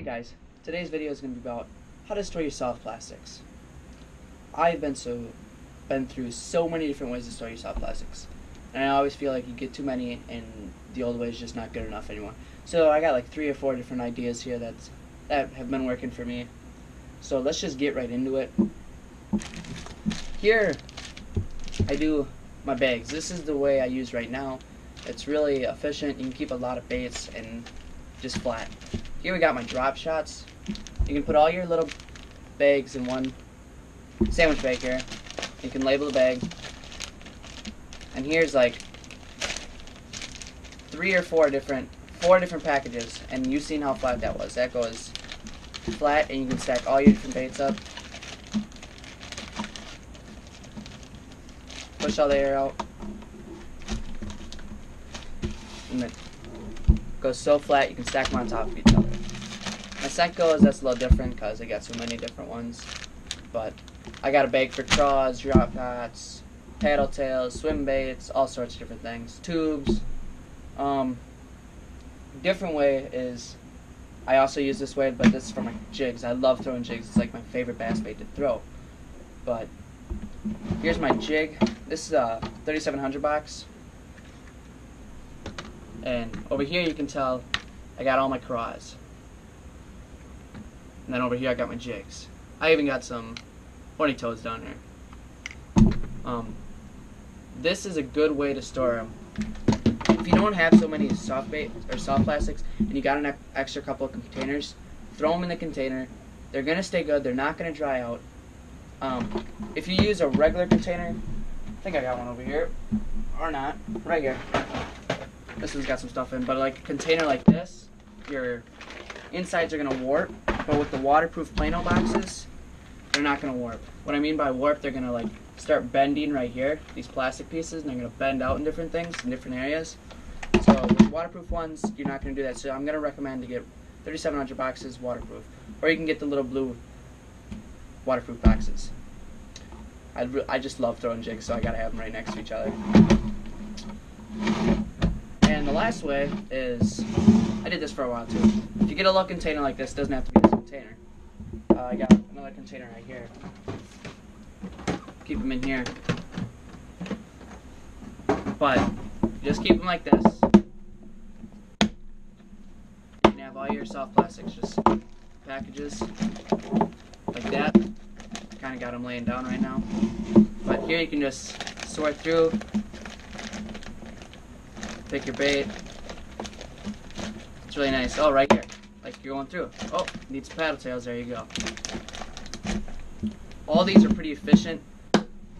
guys, today's video is going to be about how to store your soft plastics. I've been so been through so many different ways to store your soft plastics, and I always feel like you get too many, and the old way is just not good enough anymore. So I got like three or four different ideas here that's that have been working for me. So let's just get right into it. Here, I do my bags. This is the way I use right now. It's really efficient. You can keep a lot of baits and just flat. Here we got my drop shots. You can put all your little bags in one sandwich bag here. You can label the bag. And here's like three or four different four different packages and you've seen how flat that was. That goes flat and you can stack all your different baits up. Push all the air out. And it goes so flat you can stack them on top of each other. My Senko that's a little different because I got so many different ones. But I got a bag for craws, drop shots, paddle tails, swim baits, all sorts of different things. Tubes. Um, different way is I also use this way, but this is for my jigs. I love throwing jigs. It's like my favorite bass bait to throw. But here's my jig. This is a 3700 box. And over here you can tell I got all my craws. And then over here I got my jigs. I even got some horny toads down here. Um, this is a good way to store them. If you don't have so many soft bait or soft plastics and you got an extra couple of containers, throw them in the container. They're gonna stay good. They're not gonna dry out. Um, if you use a regular container, I think I got one over here, or not, right here. This one's got some stuff in, but like a container like this, your insides are gonna warp but with the waterproof Plano boxes, they're not going to warp. What I mean by warp, they're going to like start bending right here, these plastic pieces, and they're going to bend out in different things, in different areas. So with waterproof ones, you're not going to do that. So I'm going to recommend to get 3700 boxes waterproof. Or you can get the little blue waterproof boxes. I, I just love throwing jigs, so I got to have them right next to each other. Last way is, I did this for a while too. If you get a little container like this, doesn't have to be this container. Uh, I got another container right here. Keep them in here. But, just keep them like this. You can have all your soft plastics, just packages like that. Kind of got them laying down right now. But here you can just sort through pick your bait. It's really nice. Oh, right here. Like you're going through. Oh, needs paddle tails. There you go. All these are pretty efficient.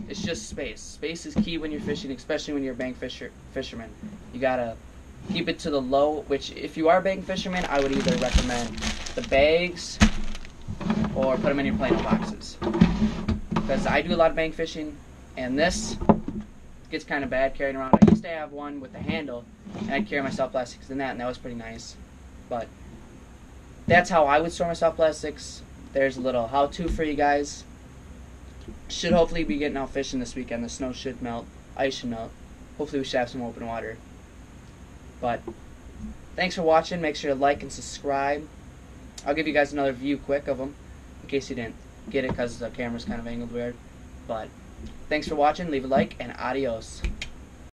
It's just space. Space is key when you're fishing, especially when you're a bank fisher fisherman. You gotta keep it to the low, which if you are a bank fisherman, I would either recommend the bags or put them in your Plano boxes. Because I do a lot of bank fishing, and this gets kind of bad carrying around. I used to have one with a handle, and I'd carry my soft plastics in that, and that was pretty nice. But that's how I would store my soft plastics. There's a little how-to for you guys. Should hopefully be getting out fishing this weekend. The snow should melt. Ice should melt. Hopefully we should have some open water. But thanks for watching. Make sure to like and subscribe. I'll give you guys another view quick of them in case you didn't get it because the camera's kind of angled weird. But Thanks for watching, leave a like, and adios.